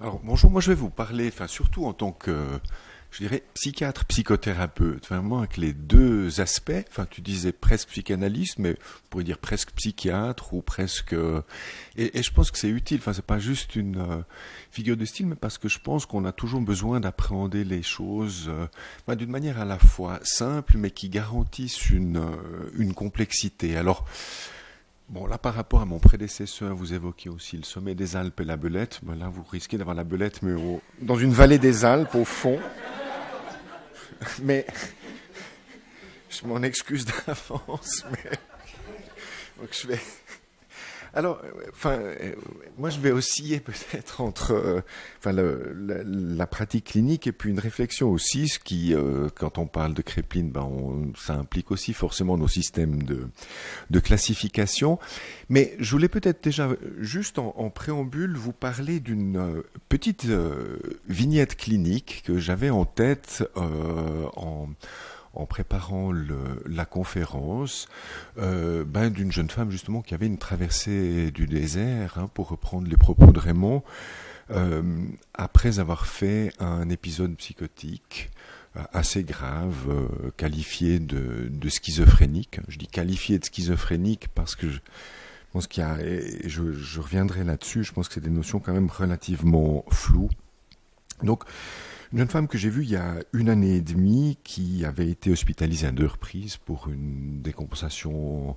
Alors bonjour, moi je vais vous parler, enfin surtout en tant que je dirais, psychiatre, psychothérapeute, vraiment avec les deux aspects. Enfin, tu disais presque psychanalyste, mais on pourrait dire presque psychiatre ou presque. Euh, et, je pense que c'est utile. Enfin, c'est pas juste une euh, figure de style, mais parce que je pense qu'on a toujours besoin d'appréhender les choses euh, d'une manière à la fois simple, mais qui garantisse une une complexité. Alors. Bon, là, par rapport à mon prédécesseur, vous évoquiez aussi le sommet des Alpes et la Belette. Ben là, vous risquez d'avoir la Belette, mais dans une vallée des Alpes, au fond. Mais je m'en excuse d'avance, mais donc je vais. Alors, enfin, euh, moi, je vais osciller peut-être entre, euh, enfin, la, pratique clinique et puis une réflexion aussi, ce qui, euh, quand on parle de Krepline, ben, ça implique aussi forcément nos systèmes de, de classification. Mais je voulais peut-être déjà, juste en, préambule, vous parler d'une petite vignette clinique que j'avais en tête en en préparant la conférence euh, ben, d'une jeune femme justement qui avait une traversée du désert, hein, pour reprendre les propos de Raymond, euh, après avoir fait un épisode psychotique euh, assez grave, qualifié de, schizophrénique. Je dis qualifié de schizophrénique parce que je pense qu'il y a, et je, je reviendrai là-dessus, je pense que c'est des notions quand même relativement floues. Donc, une jeune femme que j'ai vue il y a une année et demie qui avait été hospitalisée à deux reprises pour une décompensation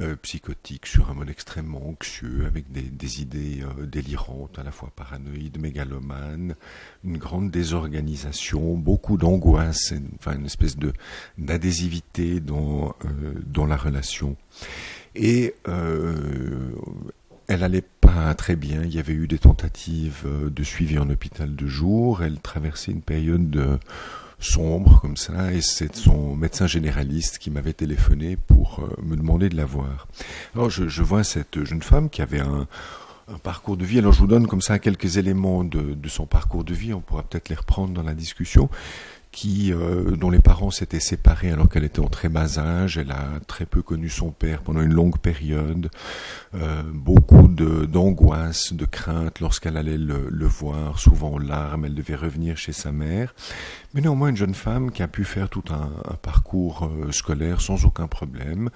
euh, psychotique sur un mode extrêmement anxieux avec des, idées euh, délirantes, à la fois paranoïdes, mégalomanes, une grande désorganisation, beaucoup d'angoisse, enfin une espèce d'adhésivité dans, euh, dans la relation. Et elle allait pas très bien. Il y avait eu des tentatives euh, de suivi en hôpital de jour. Elle traversait une période euh, sombre comme ça, et c'est son médecin généraliste qui m'avait téléphoné pour euh, me demander de la voir. Alors je, vois cette jeune femme qui avait un, un, parcours de vie. Alors je vous donne comme ça quelques éléments de, de son parcours de vie. On pourra peut-être les reprendre dans la discussion euh, dont les parents s'étaient séparés alors qu'elle était en très bas âge. Elle a très peu connu son père pendant une longue période. Euh, beaucoup d'angoisse, de, crainte lorsqu'elle allait le, voir, souvent en larmes. Elle devait revenir chez sa mère. Mais néanmoins, une jeune femme qui a pu faire tout un, parcours euh, scolaire sans aucun problème.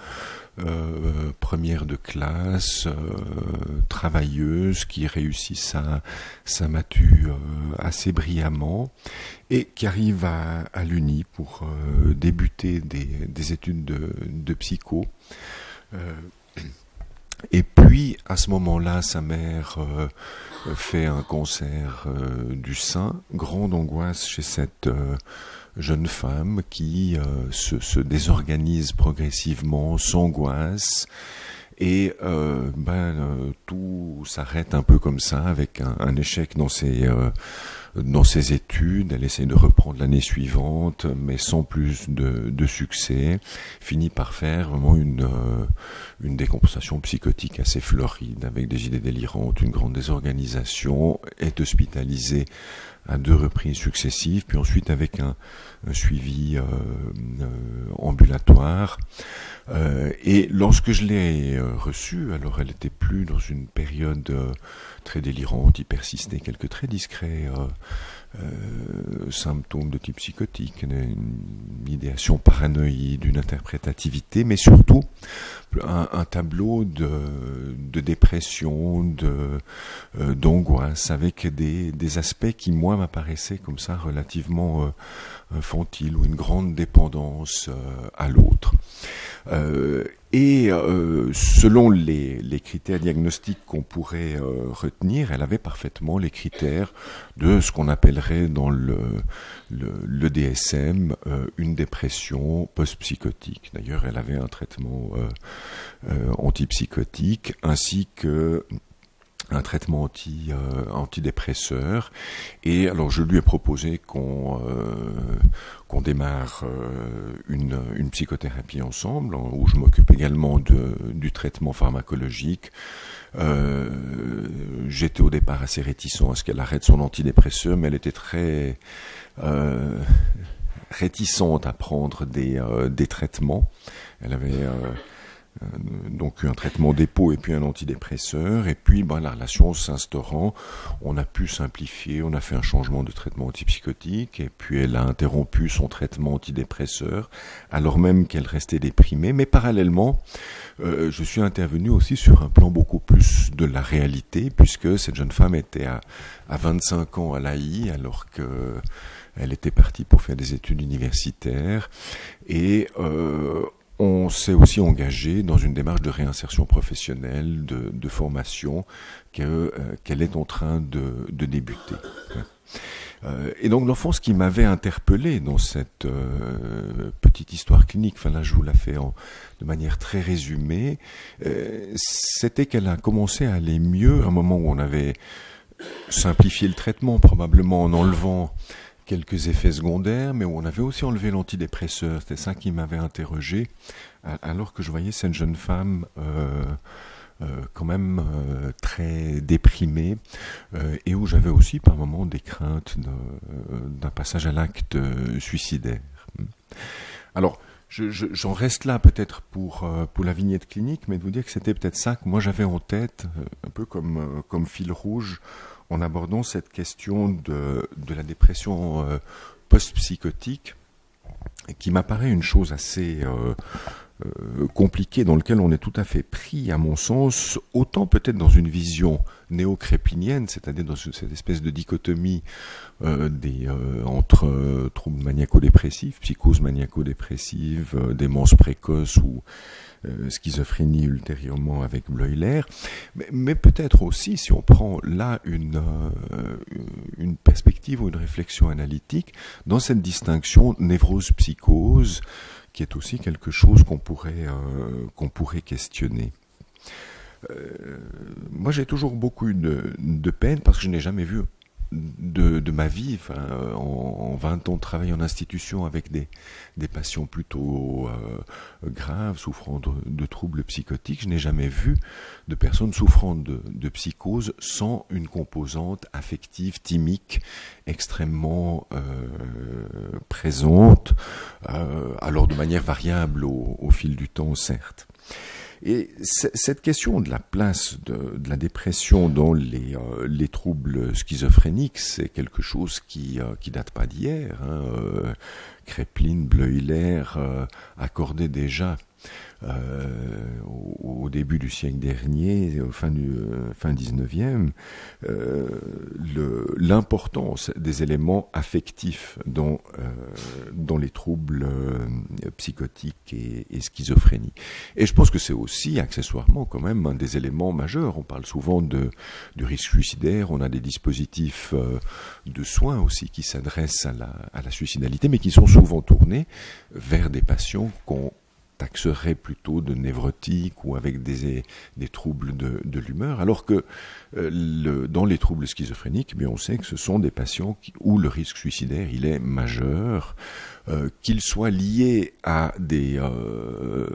Euh, première de classe, euh, travailleuse, qui réussit sa, sa matu assez brillamment et qui arrive à, l'UNI pour débuter des, des, études de, de psycho. Et puis, à ce moment-là, sa mère fait un cancer du sein, grande angoisse chez cette jeune femme qui euh, se, désorganise progressivement, s'angoisse, et euh, ben euh, tout s'arrête un peu comme ça avec un, échec dans ses dans ses études. Elle essaie de reprendre l'année suivante, mais sans plus de, de, succès. Finit par faire vraiment une une décompensation psychotique assez floride avec des idées délirantes, une grande désorganisation. Est hospitalisée à deux reprises successives, puis ensuite avec un, suivi euh, euh, ambulatoire. Euh, et lorsque je l'ai reçue, alors elle n'était plus dans une période très délirante, il persistait quelques très discrets euh, symptômes de type psychotique, une, idéation paranoïde, une interprétativité, mais surtout un, tableau de, de dépression, de euh, d'angoisse, avec des, des aspects qui moi m'apparaissaient comme ça relativement euh, infantiles ou une grande dépendance euh, à l'autre. Euh, et euh, selon les, critères diagnostiques qu'on pourrait euh, retenir, elle avait parfaitement les critères de ce qu'on appellerait dans le, le, le DSM une dépression post-psychotique. D'ailleurs, elle avait un traitement antipsychotique ainsi que un traitement anti euh, antidépresseur. Et alors je lui ai proposé qu'on euh, qu'on démarre euh, une, une psychothérapie ensemble hein, où je m'occupe également de du traitement pharmacologique. Euh, j'étais au départ assez réticent à ce qu'elle arrête son antidépresseur mais elle était très réticente à prendre des des traitements. Elle avait euh, donc un traitement dépôt et puis un antidépresseur. Et puis ben, la relation s'instaurant, on a pu simplifier, on a fait un changement de traitement antipsychotique et puis elle a interrompu son traitement antidépresseur alors même qu'elle restait déprimée. Mais parallèlement, euh, je suis intervenu aussi sur un plan beaucoup plus de la réalité puisque cette jeune femme était à, à 25 ans à l'AI alors que elle était partie pour faire des études universitaires et euh, on s'est aussi engagé dans une démarche de réinsertion professionnelle, de, formation euh, qu'elle est en train de, débuter. Euh, et donc, l'enfant, ce qui m'avait interpellé dans cette euh, petite histoire clinique, enfin là, je vous la fais de manière très résumée, c'était qu'elle a commencé à aller mieux à un moment où on avait simplifié le traitement, probablement en enlevant quelques effets secondaires, mais on avait aussi enlevé l'antidépresseur. C'était ça qui m'avait interrogé, alors que je voyais cette jeune femme euh, euh, quand même euh, très déprimée, et où j'avais aussi par moments des craintes d'un passage à l'acte suicidaire. Alors, j'en reste là peut-être pour, pour la vignette clinique, mais de vous dire que c'était peut-être ça que moi j'avais en tête, un peu comme, comme fil rouge en abordant cette question de, la dépression euh, post-psychotique, qui m'apparaît une chose assez euh, euh, compliquée dans laquelle on est tout à fait pris, à mon sens, autant peut-être dans une vision néo-crépinienne, c'est-à-dire dans cette espèce de dichotomie entre troubles maniaco-dépressifs, psychose maniaco-dépressive, démence précoce ou schizophrénie ultérieurement avec Bleuler, mais, peut-être aussi, si on prend là une, euh, une perspective ou une réflexion analytique, dans cette distinction névrose-psychose, qui est aussi quelque chose qu'on pourrait, euh, pourrait questionner. moi, j'ai toujours beaucoup de peine parce que je n'ai jamais vu de, ma vie, enfin, en, en, 20 ans de travail en institution avec des, des patients plutôt euh, graves, souffrant de, troubles psychotiques, je n'ai jamais vu de personnes souffrant de, psychose sans une composante affective, timique, extrêmement euh, présente, euh, alors de manière variable au, au fil du temps, certes. Et cette question de la place de, la dépression dans les, euh, les troubles schizophréniques, c'est quelque chose qui, euh, date pas d'hier. Hein. Kreplin, Bleuler euh, accordaient déjà euh, au, début du siècle dernier, au fin du euh, fin 19e, euh, l'importance des éléments affectifs dans, dans les troubles psychotiques et, et, schizophrénie. Et je pense que c'est aussi accessoirement quand même un des éléments majeurs. On parle souvent de, du risque suicidaire, on a des dispositifs de soins aussi qui s'adressent à la, à la suicidalité, mais qui sont souvent tournés vers des patients qu'on taxerait plutôt de névrotique ou avec des, troubles de, l'humeur, alors que euh, dans les troubles schizophréniques, eh on sait que ce sont des patients où le risque suicidaire est majeur, euh, qu'il soit lié à des euh,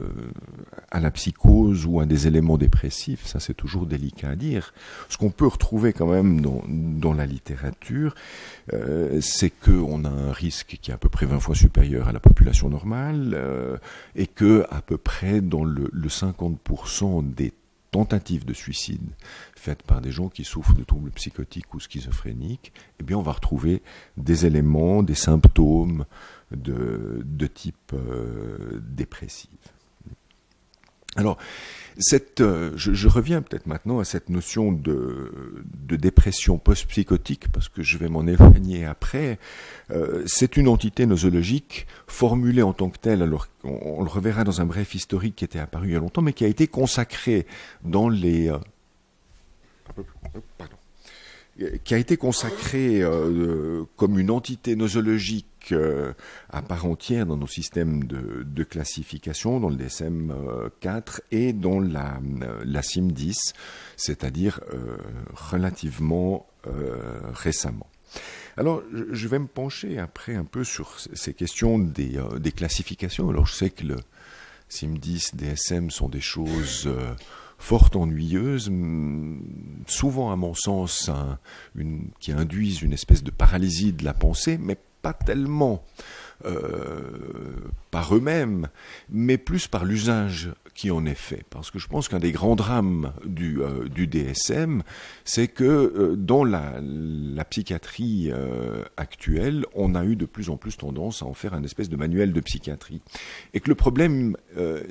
à la psychose ou à des éléments dépressifs, ça c'est toujours délicat à dire. Ce qu'on peut retrouver quand même dans, la littérature, euh, c'est qu'on a un risque qui est à peu près 20 fois supérieur à la population normale et que à peu près dans le, le 50% des tentatives de suicide faites par des gens qui souffrent de troubles psychotiques ou schizophréniques, eh bien on va retrouver des éléments, des symptômes de, type euh, dépressif. Alors, cette, euh, je, reviens peut-être maintenant à cette notion de, de dépression post-psychotique, parce que je vais m'en éloigner après. Euh, c'est une entité nosologique formulée en tant que telle, alors on, on, le reverra dans un bref historique qui était apparu il y a longtemps, mais qui a été consacrée dans les... Euh, pardon qui a été consacré euh, comme une entité nosologique euh, à part entière dans nos systèmes de, classification, dans le DSM 4 euh, et dans la, euh, la CIM 10, c'est-à-dire relativement récemment. Alors, je vais me pencher après un peu sur ces questions des, des classifications. Alors, je sais que le CIM 10, DSM sont des choses fort ennuyeuses, souvent à mon sens qui induisent une espèce de paralysie de la pensée, mais pas tellement euh, par eux-mêmes, mais plus par l'usage qui en est fait. Parce que je pense qu'un des grands drames du, euh, DSM, c'est que euh, dans la, psychiatrie euh, actuelle, on a eu de plus en plus tendance à en faire un espèce de manuel de psychiatrie. Et que le problème,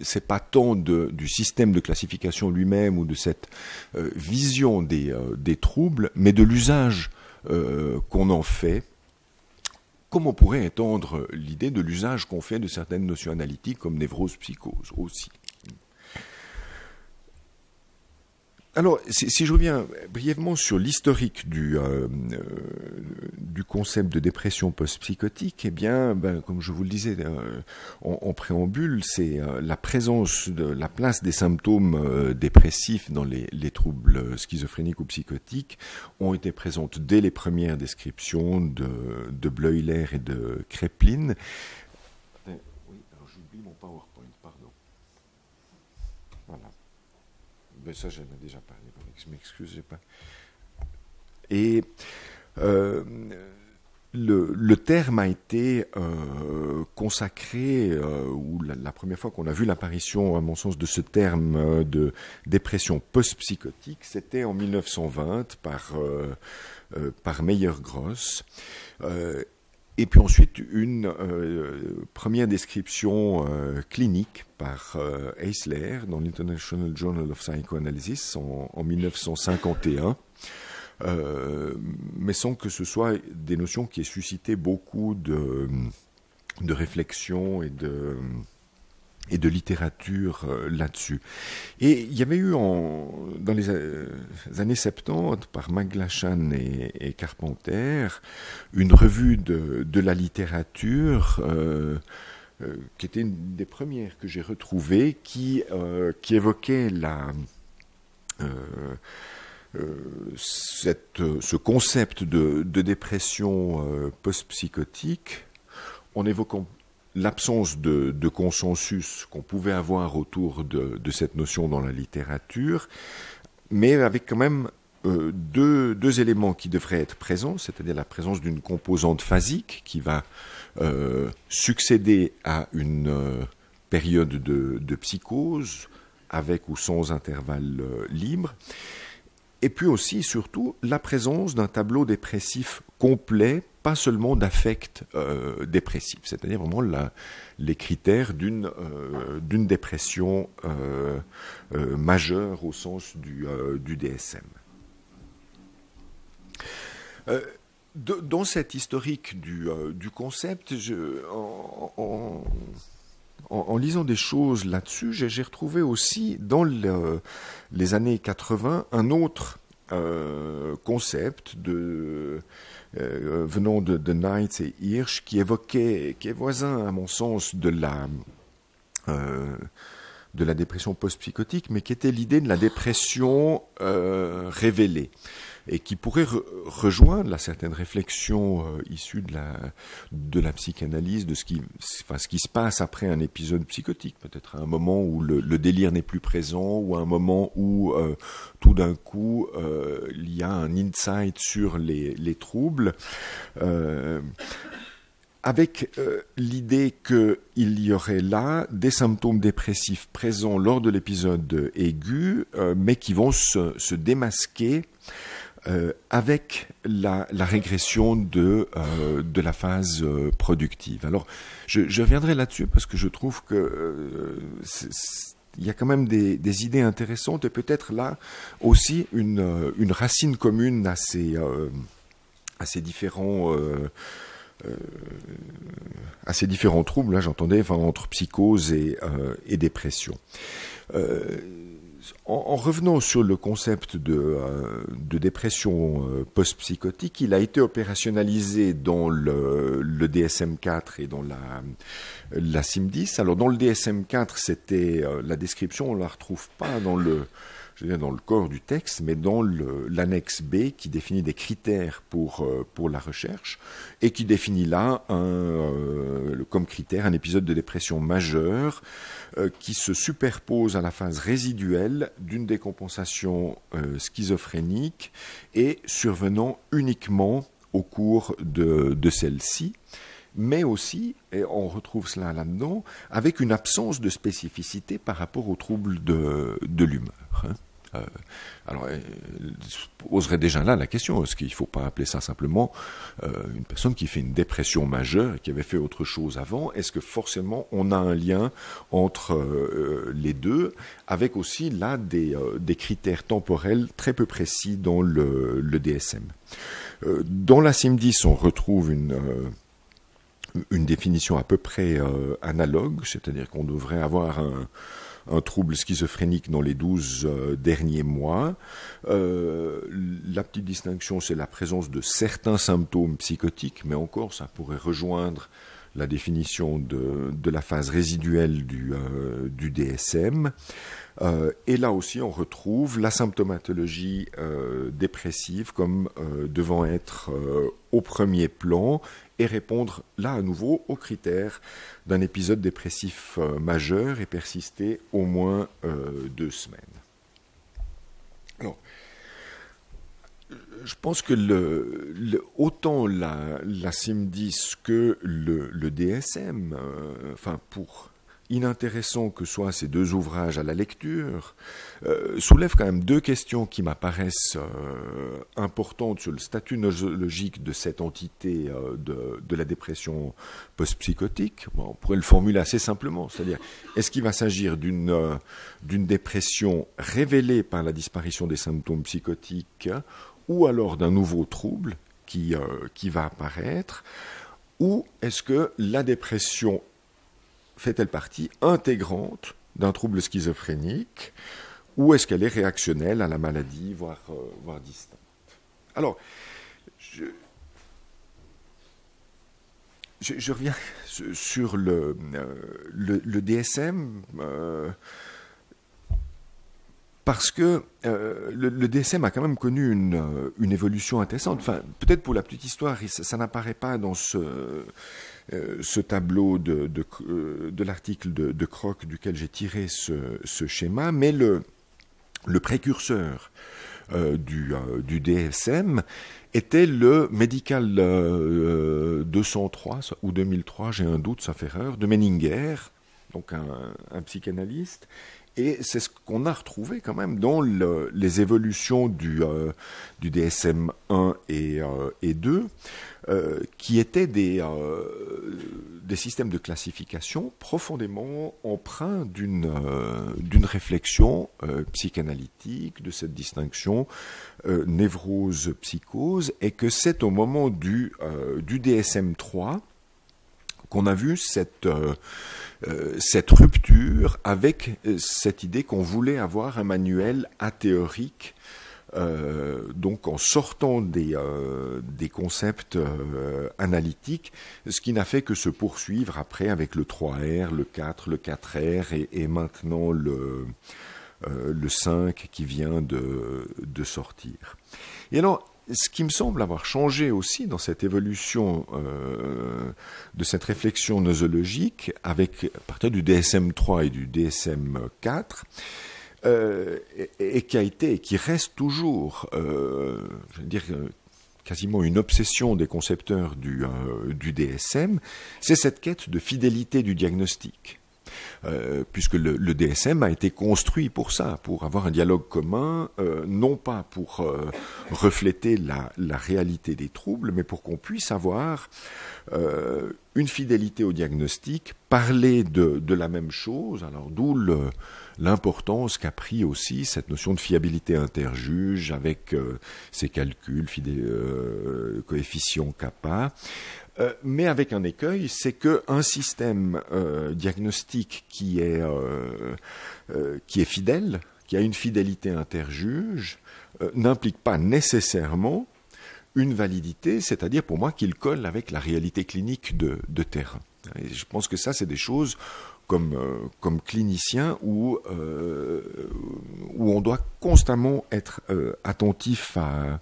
c'est pas tant de, du système de classification lui-même ou de cette vision des, des troubles, mais de l'usage qu'on en fait comme on pourrait étendre l'idée de l'usage qu'on fait de certaines notions analytiques comme névrose, psychose aussi. Alors, si, je reviens brièvement sur l'historique du, euh, euh, du concept de dépression post-psychotique, eh bien, ben, comme je vous le disais euh, en, préambule, c'est la présence de la place des symptômes dépressifs dans les, les, troubles schizophréniques ou psychotiques ont été présentes dès les premières descriptions de, de Bleuler et de Kreplin. Oui, alors j'oublie mon PowerPoint, pardon. Voilà. Mais ça, j'en ai déjà parlé. Je m'excuse, pas. Et euh, le, terme a été euh, consacré, euh, ou la, première fois qu'on a vu l'apparition, à mon sens, de ce terme de dépression post-psychotique, c'était en 1920 par, par Meyer-Gross. Et puis ensuite, une euh, première description euh, clinique par euh, Eisler dans l'International Journal of Psychoanalysis en, en 1951, mais sans que ce soit des notions qui aient suscité beaucoup de, de réflexion et de et de littérature euh, là-dessus. Et il y avait eu dans les euh, années 70 par Maglachan et, et, Carpenter une revue de, la littérature euh, qui était une des premières que j'ai retrouvées qui, qui évoquait ce concept de, de dépression post-psychotique en évoquant l'absence de, consensus qu'on pouvait avoir autour de, cette notion dans la littérature, mais avec quand même euh, deux, éléments qui devraient être présents, c'est-à-dire la présence d'une composante phasique qui va euh, succéder à une euh, période de, psychose, avec ou sans intervalle libre, et puis aussi, surtout, la présence d'un tableau dépressif complet pas seulement d'affect euh, dépressif, c'est-à-dire vraiment les critères d'une euh, d'une dépression euh, majeure au sens du, DSM. dans cette historique du, du concept, en, en, lisant des choses là-dessus, j'ai retrouvé aussi dans les années 80 un autre concept de euh, venant de, de, Knight et Hirsch, qui évoquait, qui est voisin à mon sens de la euh, de la dépression post-psychotique, mais qui était l'idée de la dépression euh, révélée et qui pourrait rejoindre la certaine réflexion euh, issue de la, de la psychanalyse, de ce qui, enfin, ce qui se passe après un épisode psychotique, peut-être à un moment où le, délire n'est plus présent, ou à un moment où euh, tout d'un coup euh, il y a un insight sur les, les troubles avec l'idée qu'il y aurait là des symptômes dépressifs présents lors de l'épisode aigu, mais qui vont se, démasquer euh, avec la, régression de, euh, la phase euh, productive. Alors, je, reviendrai là-dessus parce que je trouve que il y a quand même des, idées intéressantes et peut-être là aussi une, racine commune à ces différents à ces différents troubles. Là, j'entendais enfin, entre psychose et, et dépression. En, revenant sur le concept de, euh, dépression euh, post-psychotique, il a été opérationnalisé dans le, DSM-4 et dans la, la CIM-10. Alors dans le DSM-4, c'était euh, la description, on la retrouve pas dans le je veux dans le corps du texte, mais dans l'annexe B qui définit des critères pour, pour la recherche et qui définit là un, comme critère un épisode de dépression majeure euh, qui se superpose à la phase résiduelle d'une décompensation euh, schizophrénique et survenant uniquement au cours de, celle-ci. Mais aussi, et on retrouve cela là-dedans, avec une absence de spécificité par rapport aux troubles de, de l'humeur. Hein. Euh, alors, euh, oserait déjà là la question est-ce qu'il ne faut pas appeler ça simplement euh, une personne qui fait une dépression majeure et qui avait fait autre chose avant Est-ce que forcément on a un lien entre les deux, avec aussi là des, des, critères temporels très peu précis dans le, le DSM Dans la CIM10, on retrouve une une définition à peu près analogue, c'est-à-dire qu'on devrait avoir un, un trouble schizophrénique dans les 12 euh, derniers mois. Euh, la petite distinction, c'est la présence de certains symptômes psychotiques, mais encore, ça pourrait rejoindre la définition de, la phase résiduelle du, euh, DSM. Euh, et là aussi, on retrouve la symptomatologie euh, dépressive comme devant être au premier plan et répondre là à nouveau aux critères d'un épisode dépressif majeur et persister au moins deux semaines. Je pense que autant la, la CIM10 que le, DSM, enfin pour inintéressant que soient ces deux ouvrages à la lecture, euh, soulève quand même deux questions qui m'apparaissent euh, importantes sur le statut nosologique de cette entité euh, de, la dépression post-psychotique. on pourrait le formuler assez simplement, c'est-à-dire est-ce qu'il va s'agir d'une dépression révélée par la disparition des symptômes psychotiques ou alors d'un nouveau trouble qui, qui va apparaître ou est-ce que la dépression fait-elle partie intégrante d'un trouble schizophrénique ou est-ce qu'elle est réactionnelle à la maladie, voire, euh, voire distincte? Alors, je, je, reviens sur le, euh, le, DSM. Euh, parce que le, DSM a quand même connu une, une évolution intéressante. Enfin, peut-être pour la petite histoire, ça n'apparaît pas dans ce, euh, tableau de, euh, l'article de, Croc duquel j'ai tiré ce, schéma, mais le, précurseur euh, du, euh, DSM était le Medical 203 ou 2003, j'ai un doute, ça fait erreur, de Menninger, donc un psychanalyste, et c'est ce qu'on a retrouvé quand même dans le, les évolutions du, euh, DSM 1 et, euh, et 2, euh, qui étaient des, euh, des systèmes de classification profondément empreints d'une d'une réflexion psychanalytique, de cette distinction névrose-psychose, et que c'est au moment du, du DSM 3 qu'on a vu cette, euh, euh, cette rupture avec euh, cette idée qu'on voulait avoir un manuel athéorique donc en sortant des, des concepts analytiques, ce qui n'a fait que se poursuivre après avec le 3R, le 4, le 4R et, maintenant le, le 5 qui vient de, de sortir. Et alors, ce qui me semble avoir changé aussi dans cette évolution euh, de cette réflexion nosologique, avec à partir du DSM-3 et du DSM-4, euh, et, qui a été et qui reste toujours, euh, quasiment une obsession des concepteurs du DSM, c'est cette quête de fidélité du diagnostic. Euh, puisque le, DSM a été construit pour ça, pour avoir un dialogue commun, euh, non pas pour euh, refléter la, réalité des troubles, mais pour qu'on puisse avoir une fidélité au diagnostic, parler de, de la même chose, alors d'où l'importance qu'a pris aussi cette notion de fiabilité interjuge avec ses calculs, coefficients kappa, euh, mais avec un écueil, c'est qu'un système euh, diagnostique qui est, euh, qui est fidèle, qui a une fidélité interjuge, n'implique pas nécessairement une validité, c'est-à-dire pour moi qu'il colle avec la réalité clinique de, terrain. Je pense que ça, c'est des choses comme, comme clinicien où, où on doit constamment être attentif à,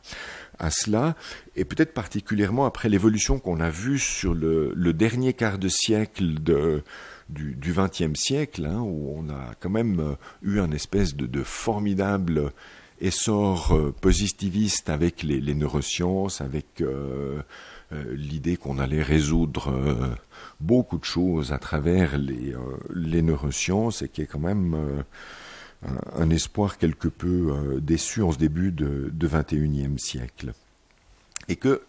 à cela, et peut-être particulièrement après l'évolution qu'on a vue sur le, dernier quart de siècle de, du XXe siècle, hein, où on a quand même euh, eu un espèce de, formidable essor euh, positiviste avec les, neurosciences, avec euh, l'idée qu'on allait résoudre beaucoup de choses à travers les, les neurosciences et qui est quand même un, espoir quelque peu déçu en ce début de, de 21e siècle. Et que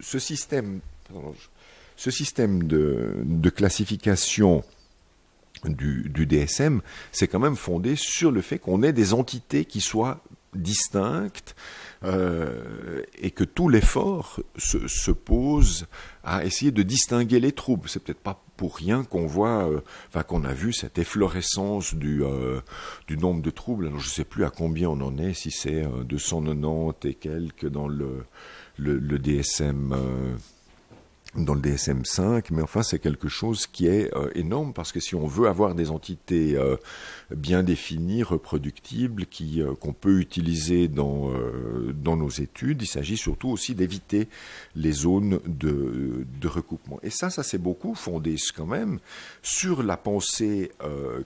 ce système, de classification du, du DSM, c'est quand même fondé sur le fait qu'on ait des entités qui soient distinctes euh, et que tout l'effort se, se, pose à essayer de distinguer les troubles. C'est peut-être pas pour rien qu'on voit, euh, enfin qu'on a vu cette efflorescence du, euh, du nombre de troubles. Alors je ne sais plus à combien on en est, si c'est 290 et quelques dans le, le, le DSM dans le DSM5, mais enfin c'est quelque chose qui est euh, énorme parce que si on veut avoir des entités euh, bien définies, reproductibles, qui euh, qu'on peut utiliser dans dans nos études, il s'agit surtout aussi d'éviter les zones de, recoupement. Et ça, ça s'est beaucoup fondé quand même sur la pensée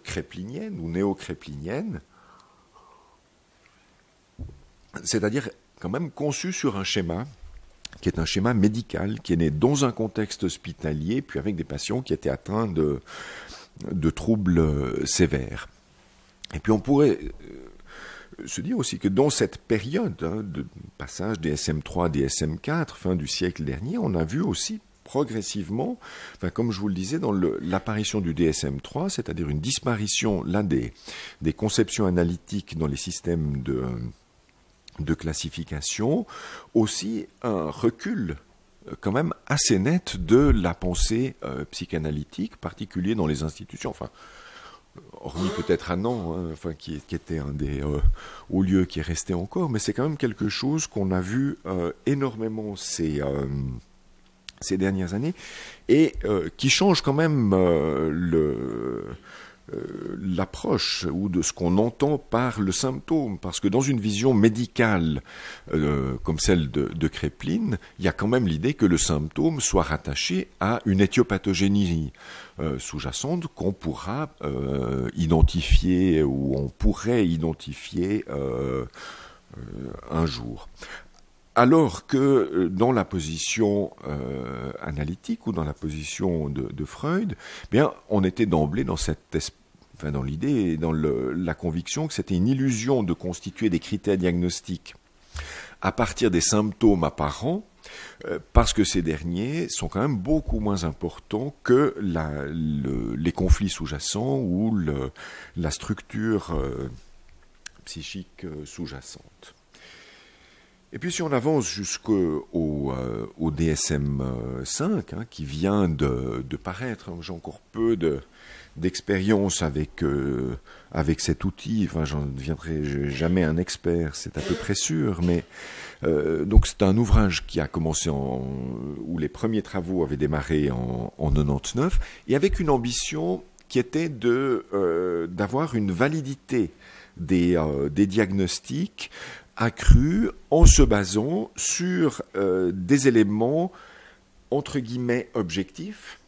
créplinienne ou néo-créplinienne, c'est-à-dire quand même conçue sur un schéma qui est un schéma médical, qui est né dans un contexte hospitalier, puis avec des patients qui étaient atteints de, troubles euh, sévères. Et puis on pourrait euh, se dire aussi que dans cette période hein, de passage des SM3 des SM4, fin du siècle dernier, on a vu aussi progressivement, enfin, comme je vous le disais, dans l'apparition du DSM3, c'est-à-dire une disparition des, des conceptions analytiques dans les systèmes de, de classification, aussi un recul euh, quand même assez net de la pensée euh, psychanalytique, particulier dans les institutions. Enfin, hormis peut-être à Nantes, hein, qui, était un des euh, hauts lieux qui est resté encore, mais c'est quand même quelque chose qu'on a vu énormément ces, dernières années et qui change quand même le euh, l'approche ou de ce qu'on entend par le symptôme. Parce que dans une vision médicale euh, comme celle de, Kreplin, il y a quand même l'idée que le symptôme soit rattaché à une éthiopathogénie euh, sous-jacente qu'on pourra identifier ou on pourrait identifier un jour. Alors que dans la position analytique ou dans la position de, de Freud, eh bien, on était d'emblée dans cette espèce dans l'idée et dans la conviction que c'était une illusion de constituer des critères diagnostiques à partir des symptômes apparents, euh, parce que ces derniers sont quand même beaucoup moins importants que les conflits sous-jacents ou la structure euh, psychique euh, sous-jacente. Et puis si on avance jusqu'au au, DSM5, hein, qui vient de, de paraître, hein, j'ai encore peu de, d'expérience avec euh, avec cet outil. Enfin, j'en deviendrai jamais un expert, c'est à peu près sûr. Mais euh, donc c'est un ouvrage qui a commencé en où les premiers travaux avaient démarré en, en 99 et avec une ambition qui était de euh, d'avoir une validité des des diagnostics accrue en se basant sur des éléments entre guillemets objectifs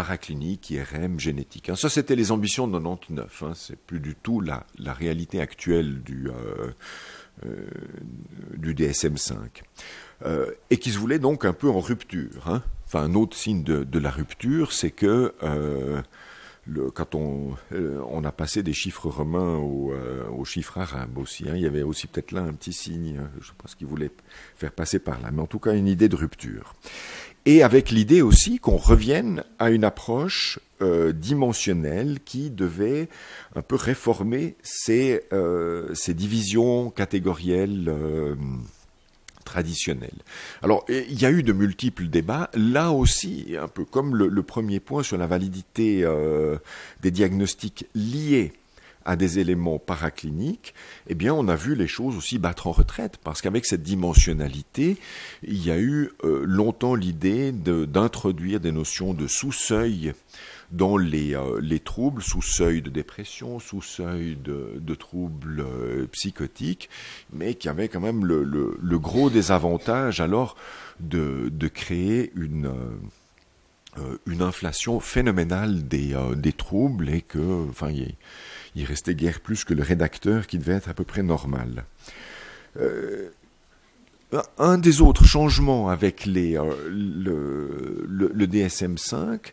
paraclinique, IRM, génétique. Hein. Ça, c'était les ambitions de 99. Hein. C'est plus du tout la, la réalité actuelle du, euh, euh, du DSM-5. Euh, et qui se voulait donc un peu en rupture. Hein. Enfin, un autre signe de, la rupture, c'est que quand on, a passé des chiffres romains aux, chiffres arabes aussi, il y avait aussi peut-être là un petit signe, je pense qu'il voulait faire passer par là, mais en tout cas une idée de rupture et avec l'idée aussi qu'on revienne à une approche euh, dimensionnelle qui devait un peu réformer ces, euh, ces divisions catégorielles euh, traditionnelles. Alors, il y a eu de multiples débats. Là aussi, un peu comme le, le premier point sur la validité euh, des diagnostics liés à des éléments paracliniques, eh bien, on a vu les choses aussi battre en retraite, parce qu'avec cette dimensionnalité, il y a eu euh, longtemps l'idée d'introduire des notions de sous-seuil dans les, euh, les troubles, sous-seuil de dépression, sous-seuil de, de, troubles euh, psychotiques, mais qui avait quand même le, le, le, gros désavantage alors de, de créer une une inflation phénoménale des, des troubles et que, enfin, il restait guère plus que le rédacteur qui devait être à peu près normal. Euh, un des autres changements avec le, DSM-5,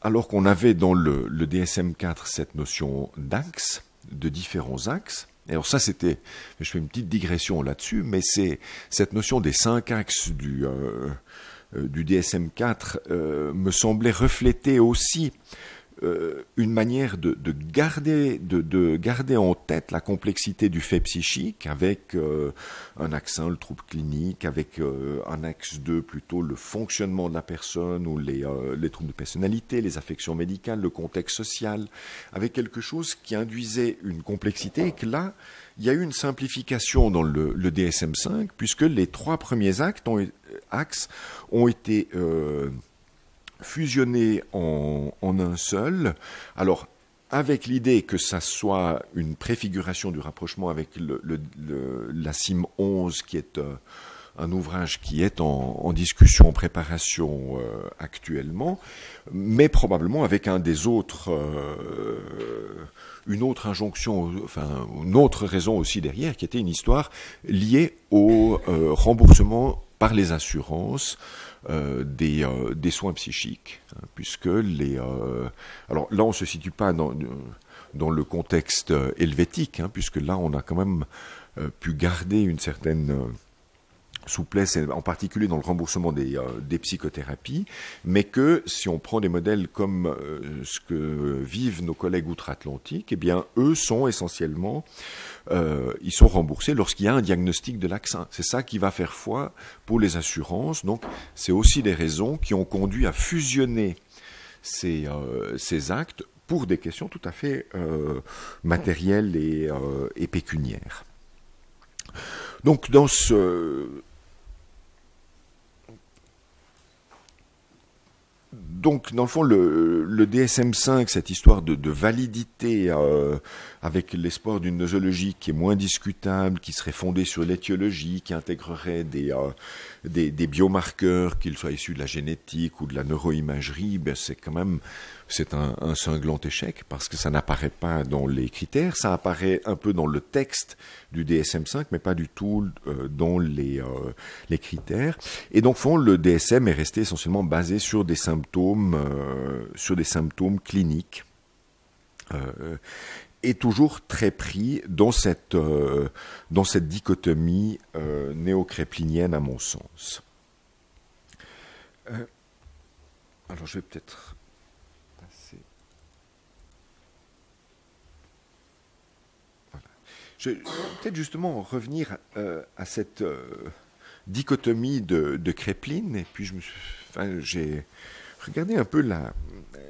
alors qu'on avait dans le, le DSM-4 cette notion d'axe, de différents axes, alors ça, c'était, je fais une petite digression là-dessus, mais c'est cette notion des cinq axes du, euh, euh, du DSM-4 euh, me semblait refléter aussi euh, une manière de, garder, de, garder en tête la complexité du fait psychique avec euh, un axe 1, le trouble clinique, avec euh, un axe 2, plutôt le fonctionnement de la personne ou les, les, troubles de personnalité, les affections médicales, le contexte social, avec quelque chose qui induisait une complexité et que là, il y a eu une simplification dans le, le DSM-5 puisque les trois premiers actes ont, axes ont été fusionné en, un seul. Alors, avec l'idée que ça soit une préfiguration du rapprochement avec la CIM 11, qui est euh, un ouvrage qui est en, discussion, en préparation euh, actuellement, mais probablement avec un des autres, euh, une autre injonction, enfin une autre raison aussi derrière, qui était une histoire liée au remboursement par les assurances euh, des, euh, des, soins psychiques, hein, puisque les... Euh, alors là, on ne se situe pas dans, dans le contexte helvétique, hein, puisque là, on a quand même pu garder une certaine souplesse, en particulier dans le remboursement des, des, psychothérapies, mais que si on prend des modèles comme ce que vivent nos collègues outre-Atlantique, eh bien, eux sont essentiellement euh, ils sont remboursés lorsqu'il y a un diagnostic de l'accent. C'est ça qui va faire foi pour les assurances. Donc, c'est aussi des raisons qui ont conduit à fusionner ces, euh, ces actes pour des questions tout à fait euh, matérielles et, et, pécuniaires. Donc, dans ce donc, dans le fond, le, le DSM-5, cette histoire de, validité euh, avec l'espoir d'une nosologie qui est moins discutable, qui serait fondée sur l'étiologie, qui intégrerait des, euh, des, des, biomarqueurs, qu'ils soient issus de la génétique ou de la neuroimagerie, ben c'est quand même c'est un, cinglant échec parce que ça n'apparaît pas dans les critères, ça apparaît un peu dans le texte du DSM-5, mais pas du tout euh, dans les, euh, les critères. Et donc, fond, le DSM est resté essentiellement basé sur des symptômes, euh, sur des symptômes cliniques. et toujours très pris dans cette, dans cette dichotomie néo-créplinienne à mon sens. alors je vais peut-être Je vais peut-être justement revenir euh, à cette euh, dichotomie de, de et puis j'ai regardé un peu la,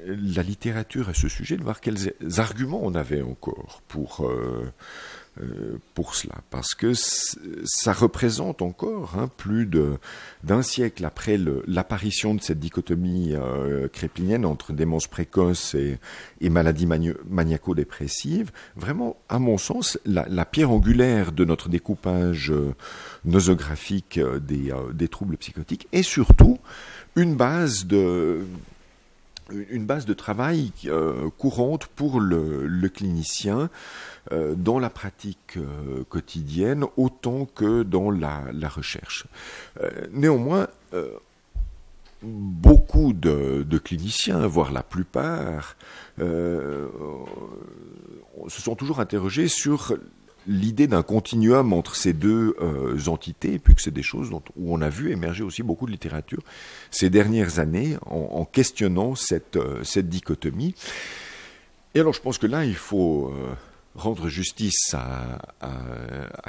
littérature à ce sujet, de voir quels arguments on avait encore pour, euh, euh, pour cela, parce que ça représente encore hein, plus d'un siècle après l'apparition de cette dichotomie euh, entre démence précoce et, maladie maniaco-dépressive, vraiment, à mon sens, la, pierre angulaire de notre découpage euh, nosographique des troubles psychotiques, et surtout une base de travail euh, courante pour le, clinicien euh, dans la pratique euh, quotidienne autant que dans la, recherche. néanmoins, beaucoup de, cliniciens, voire la plupart, se sont toujours interrogés sur l'idée d'un continuum entre ces deux euh, entités, puis que c'est des choses dont, où on a vu émerger aussi beaucoup de littérature ces dernières années en, questionnant cette, euh, cette dichotomie. Et alors je pense que là, il faut euh, rendre justice à,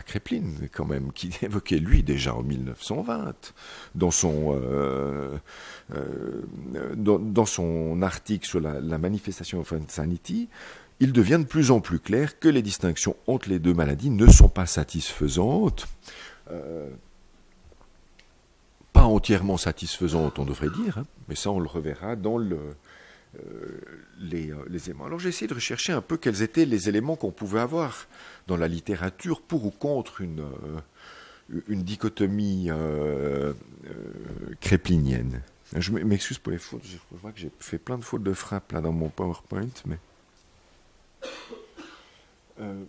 Kreplin, quand même, qui évoquait lui déjà en 1920, dans son, dans, son article sur la manifestation of insanity, il devient de plus en plus clair que les distinctions entre les deux maladies ne sont pas satisfaisantes. Euh, pas entièrement satisfaisantes, on devrait dire, hein, mais ça on le reverra dans euh, les, euh, les, éléments. Alors j'ai essayé de rechercher un peu quels étaient les éléments qu'on pouvait avoir dans la littérature pour ou contre une, dichotomie créplinienne. Je m'excuse pour les fautes, je vois que j'ai fait plein de fautes de frappe là dans mon PowerPoint, mais... Euh,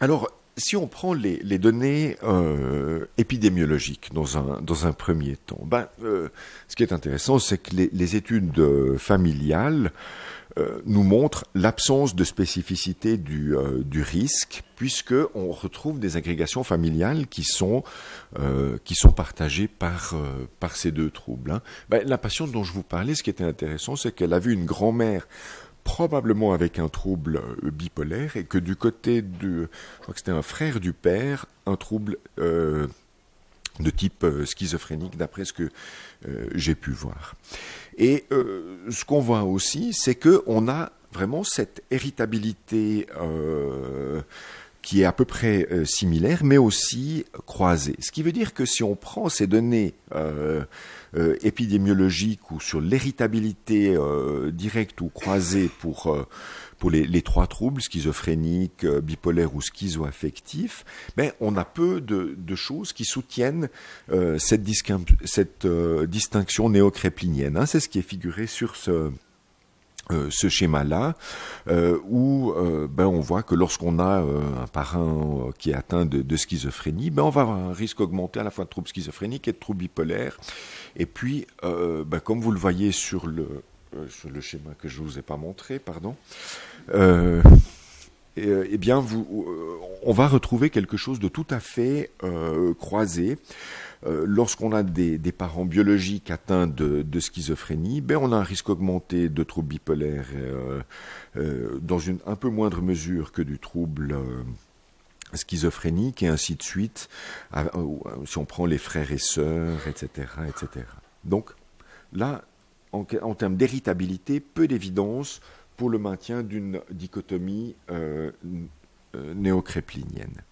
alors, si on prend les, données euh, épidémiologiques dans un, dans un premier temps, ben, euh, ce qui est intéressant, c'est que les, études familiales nous montrent l'absence de spécificité du, du risque, puisqu'on retrouve des agrégations familiales qui sont, qui sont partagées par, par ces deux troubles. Hein. Ben, la patiente dont je vous parlais, ce qui était intéressant, c'est qu'elle a vu une grand-mère probablement avec un trouble euh, bipolaire, et que du côté de, je crois que c'était un frère du père, un trouble euh, de type euh, schizophrénique, d'après ce que j'ai pu voir. Et ce qu'on voit aussi, c'est que on a vraiment cette héritabilité qui est à peu près similaire, mais aussi croisée. Ce qui veut dire que si on prend ces données épidémiologique ou sur l'héritabilité euh, directe ou croisée pour euh, pour les, trois troubles, schizophrénique, bipolaire ou schizoaffectif, mais on a peu de, de choses qui soutiennent cette, cette distinction néocréplinienne. Hein. C'est ce qui est figuré sur ce, euh, ce schéma-là, euh, où euh, ben, on voit que lorsqu'on a un parrain qui est atteint de, schizophrénie, ben, on va avoir un risque augmenté à la fois de troubles schizophréniques et de troubles bipolaires. Et puis, ben, comme vous le voyez sur le, sur le schéma que je ne vous ai pas montré, pardon, eh bien, vous, on va retrouver quelque chose de tout à fait croisé. Euh, lorsqu'on a des, parents biologiques atteints de, schizophrénie, ben on a un risque augmenté de troubles bipolaires euh, euh, dans une un peu moindre mesure que du trouble schizophrénique et ainsi de suite, si on prend les frères et sœurs, etc. etc. Donc là, en, en termes d'héritabilité, peu d'évidence pour le maintien d'une dichotomie néocréplinienne.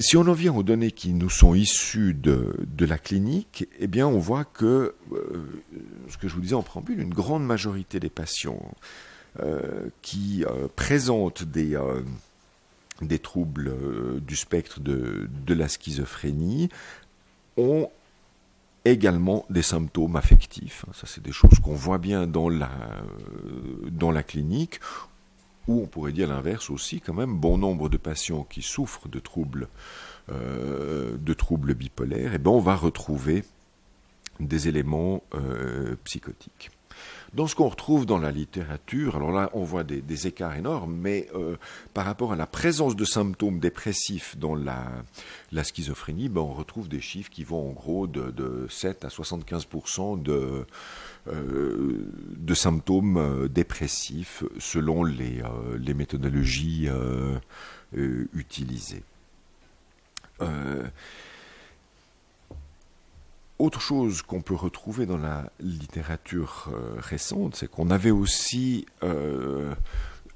Si on en vient aux données qui nous sont issues de, la clinique, eh bien, on voit que, euh, ce que je vous disais en préambule, une grande majorité des patients euh, qui euh, présentent des, des troubles du spectre de, de, la schizophrénie ont également des symptômes affectifs. Ça, c'est des choses qu'on voit bien dans la, dans la clinique, ou on pourrait dire l'inverse aussi, quand même, bon nombre de patients qui souffrent de troubles, euh, de troubles bipolaires, et eh ben on va retrouver des éléments euh, psychotiques. Dans ce qu'on retrouve dans la littérature, alors là on voit des, écarts énormes, mais euh, par rapport à la présence de symptômes dépressifs dans la, schizophrénie, ben on retrouve des chiffres qui vont en gros de, de 7 à 75% de, euh, de symptômes euh, dépressifs selon les méthodologies utilisées. Autre chose qu'on peut retrouver dans la littérature récente, c'est qu'on avait aussi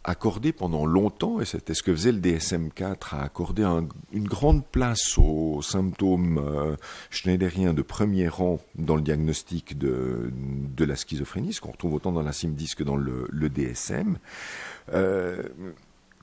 accordé pendant longtemps, et c'était ce que faisait le DSM-4, a accordé une grande place aux symptômes euh, schneideriens de premier rang dans le diagnostic de, la schizophrénie, ce qu'on retrouve autant dans la CIM-10 que dans le, DSM.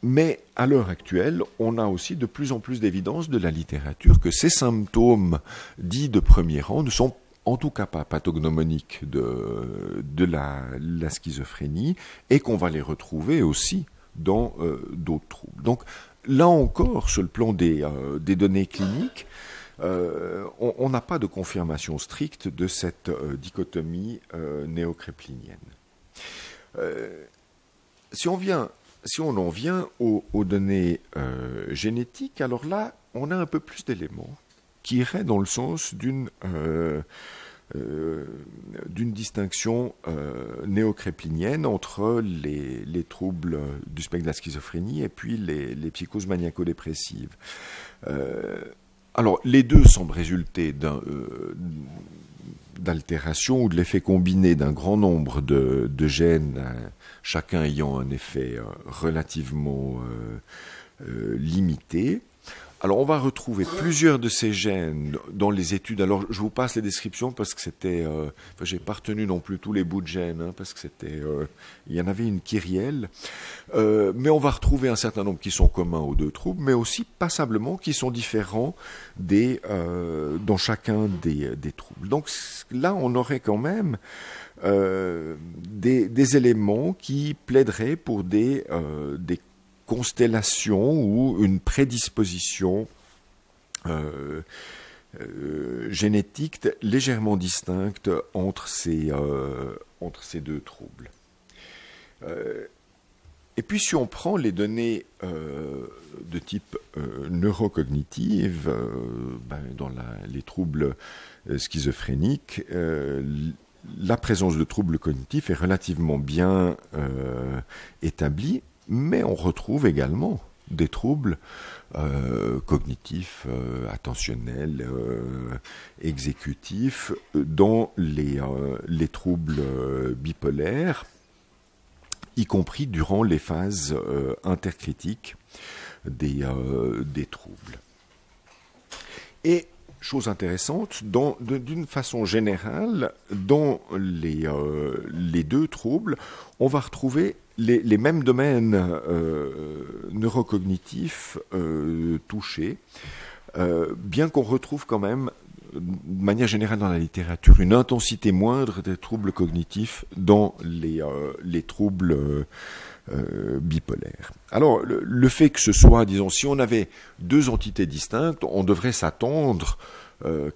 Mais à l'heure actuelle, on a aussi de plus en plus d'évidence de la littérature que ces symptômes dits de premier rang ne sont en tout cas pas pathognomoniques de, la, schizophrénie, et qu'on va les retrouver aussi dans euh, d'autres troubles. Donc là encore, sur le plan des, euh, données cliniques, euh, on n'a pas de confirmation stricte de cette dichotomie néocréplinienne. si on vient si on en vient aux, données génétiques, alors là, on a un peu plus d'éléments qui irait dans le sens d'une euh, euh, distinction euh, néocréplinienne entre les, les, troubles du spectre de la schizophrénie et puis les, les psychoses maniaco-dépressives. alors, les deux semblent résulter d'un d'altération ou de l'effet combiné d'un grand nombre de, gènes, chacun ayant un effet relativement limité. Alors on va retrouver plusieurs de ces gènes dans les études. Alors je vous passe les descriptions parce que c'était, euh, j'ai pas retenu non plus tous les bouts de gènes hein, parce que c'était, euh, il y en avait une kyrielle. Euh, mais on va retrouver un certain nombre qui sont communs aux deux troubles, mais aussi passablement qui sont différents des euh, dans chacun des, des, troubles. Donc là on aurait quand même des, des, éléments qui plaideraient pour des, des constellation ou une prédisposition génétique légèrement distincte entre ces, entre ces deux troubles. Et puis si on prend les données euh, de type euh, neurocognitive, euh, ben, dans les troubles schizophréniques, la présence de troubles cognitifs est relativement bien établie, mais on retrouve également des troubles cognitifs, attentionnels, exécutifs dans les, les troubles bipolaires y compris durant les phases euh, intercritiques des, euh, des, troubles. Et chose intéressante, d'une façon générale, dans les, euh, les, deux troubles, on va retrouver les, mêmes domaines neurocognitifs touchés, bien qu'on retrouve quand même de manière générale dans la littérature, une intensité moindre des troubles cognitifs dans les, euh, les troubles euh, euh, bipolaires. Alors, le, fait que ce soit, disons, si on avait deux entités distinctes, on devrait s'attendre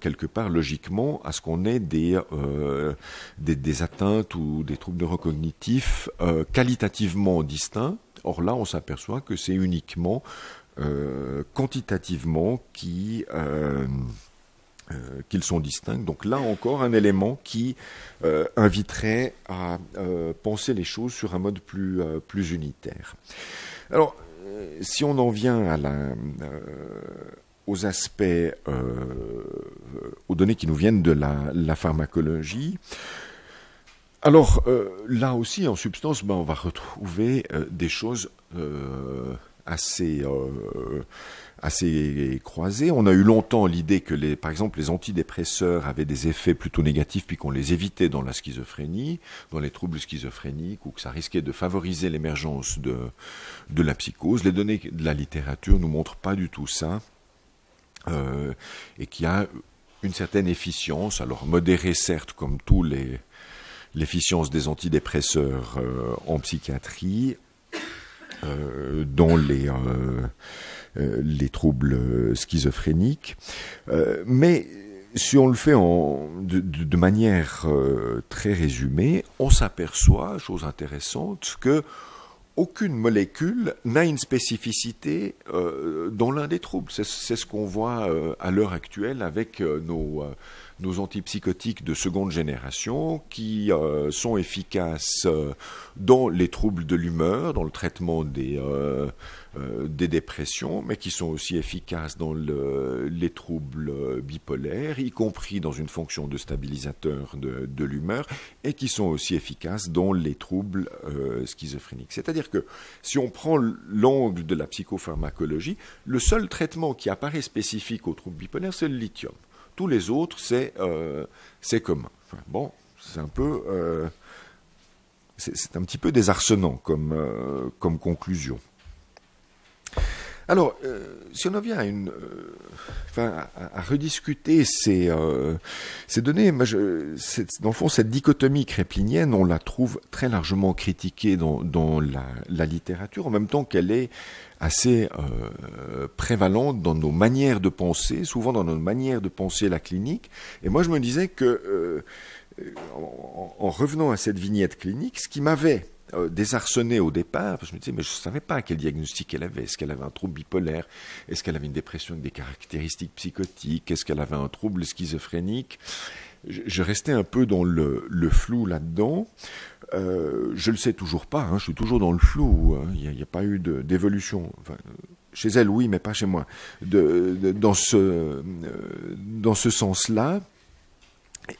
quelque part logiquement à ce qu'on ait des, des, des, atteintes ou des troubles neurocognitifs qualitativement distincts. Or là, on s'aperçoit que c'est uniquement quantitativement qui euh, qu'ils sont distincts. Donc là encore, un élément qui euh, inviterait à euh, penser les choses sur un mode plus, plus unitaire. Alors, si on en vient à la, aux aspects, aux données qui nous viennent de la, pharmacologie, alors là aussi, en substance, ben, on va retrouver des choses assez assez croisés. On a eu longtemps l'idée que, les, par exemple, les antidépresseurs avaient des effets plutôt négatifs, puis qu'on les évitait dans la schizophrénie, dans les troubles schizophréniques, ou que ça risquait de favoriser l'émergence de, de la psychose. Les données de la littérature nous montrent pas du tout ça, euh, et qu'il y a une certaine efficience, alors modérée certes, comme tous les l'efficience des antidépresseurs euh, en psychiatrie, euh, dont les les troubles schizophréniques. Mais si on le fait en, de, manière très résumée, on s'aperçoit, chose intéressante, que aucune molécule n'a une spécificité dans l'un des troubles. C'est ce qu'on voit à l'heure actuelle avec nos, nos antipsychotiques de seconde génération qui sont efficaces dans les troubles de l'humeur, dans le traitement des, euh, des dépressions, mais qui sont aussi efficaces dans les troubles bipolaires, y compris dans une fonction de stabilisateur de, l'humeur, et qui sont aussi efficaces dans les troubles euh, schizophréniques. C'est-à-dire que si on prend l'angle de la psychopharmacologie, le seul traitement qui apparaît spécifique aux troubles bipolaires, c'est le lithium. Tous les autres, c'est euh, commun. bon, c'est un peu c'est un petit peu désarçonnant comme, comme conclusion. Alors, euh, si on en vient à une, euh, à, rediscuter ces, euh, ces données, moi je, dans le fond, cette dichotomie créplinienne, on la trouve très largement critiquée dans, dans la, la, littérature, en même temps qu'elle est assez prévalente dans nos manières de penser, souvent dans nos manières de penser la clinique. Et moi, je me disais que, en, en revenant à cette vignette clinique, ce qui m'avait euh, désarçonnée au départ, je me disais, mais je ne savais pas quel diagnostic elle avait. Est-ce qu'elle avait un trouble bipolaire? Est-ce qu'elle avait une dépression avec des caractéristiques psychotiques? Est-ce qu'elle avait un trouble schizophrénique? Je, restais un peu dans le, flou là-dedans. Euh, je le sais toujours pas, hein, je suis toujours dans le flou. Hein. Il n'y a, pas eu d'évolution. chez elle, oui, mais pas chez moi. dans ce, euh, dans ce sens-là,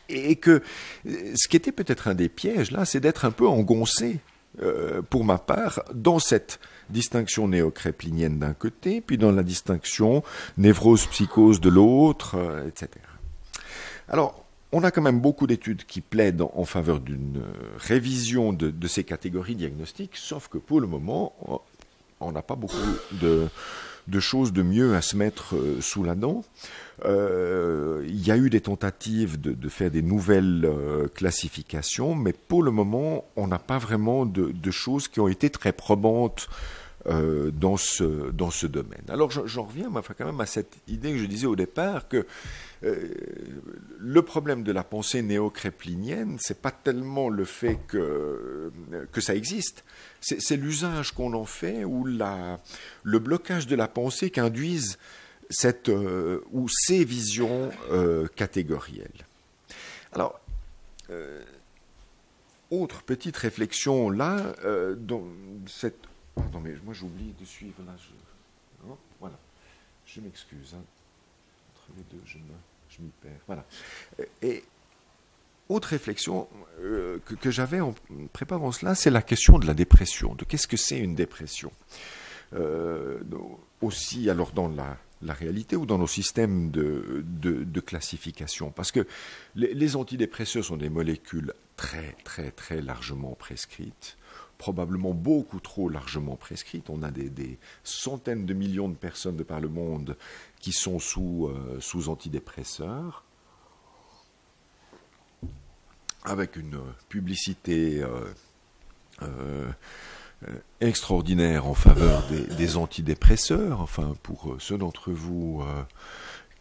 et que ce qui était peut-être un des pièges là, c'est d'être un peu engoncé euh, pour ma part, dans cette distinction néocréplinienne d'un côté, puis dans la distinction névrose-psychose de l'autre, euh, etc. Alors, on a quand même beaucoup d'études qui plaident en faveur d'une révision de, ces catégories diagnostiques, sauf que pour le moment, on n'a pas beaucoup de, choses de mieux à se mettre euh, sous la dent. Euh, il y a eu des tentatives de, faire des nouvelles euh, classifications, mais pour le moment, on n'a pas vraiment de, choses qui ont été très probantes euh, dans, ce, domaine. Alors j'en reviens quand même à cette idée que je disais au départ que le problème de la pensée néo-créplinienne, c'est pas tellement le fait que, ça existe, c'est l'usage qu'on en fait ou le blocage de la pensée qu'induisent cette euh, ou ces visions catégorielles. Alors, autre petite réflexion là, dans cette Pardon, mais moi j'oublie de suivre là. Voilà. Je m'excuse. Hein. Entre les deux, je, m'y perds. Voilà. Et autre réflexion euh, que, j'avais en préparant cela, c'est la question de la dépression. De qu'est-ce que c'est une dépression euh, Aussi, alors dans la, la, réalité ou dans nos systèmes de, de, classification. Parce que les, antidépresseurs sont des molécules très, très, très largement prescrites probablement beaucoup trop largement prescrite. On a des, centaines de millions de personnes de par le monde qui sont sous, euh, sous antidépresseurs, avec une publicité euh, euh, extraordinaire en faveur des, antidépresseurs. Enfin, pour ceux d'entre vous